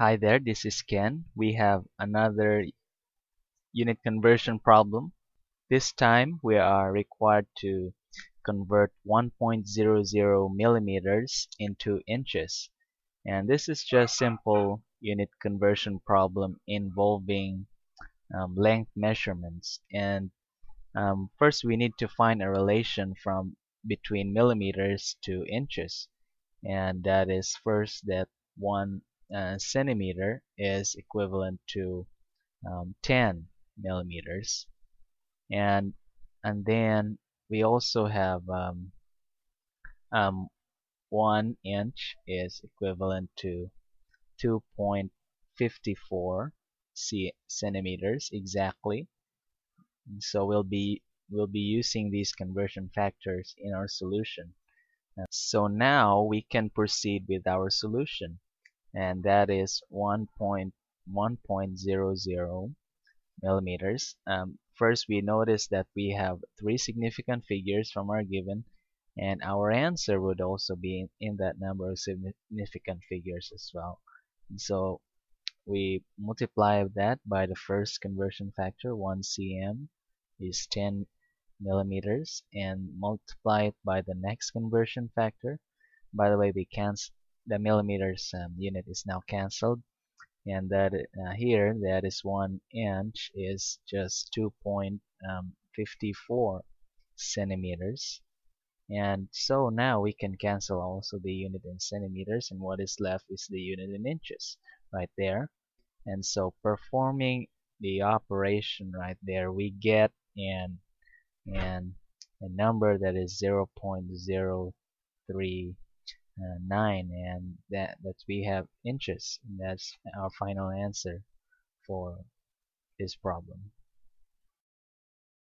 Hi there, this is Ken. We have another unit conversion problem. This time we are required to convert 1.00 millimeters into inches. And this is just simple unit conversion problem involving um, length measurements. And um, first we need to find a relation from between millimeters to inches. And that is first that one uh, centimeter is equivalent to um, 10 millimeters. And and then we also have um, um, 1 inch is equivalent to 2.54 centimeters exactly. And so we'll be we'll be using these conversion factors in our solution. So now we can proceed with our solution and that is 1.1.00 millimeters. Um, first we notice that we have three significant figures from our given and our answer would also be in, in that number of significant figures as well. And so we multiply that by the first conversion factor 1 cm is 10 millimeters and multiply it by the next conversion factor by the way we cancel the millimeters um, unit is now cancelled and that uh, here that is one inch is just 2.54 um, centimeters. And so now we can cancel also the unit in centimeters and what is left is the unit in inches right there. And so performing the operation right there we get in and a number that is 0.03 uh, 9 and that that we have inches and that's our final answer for this problem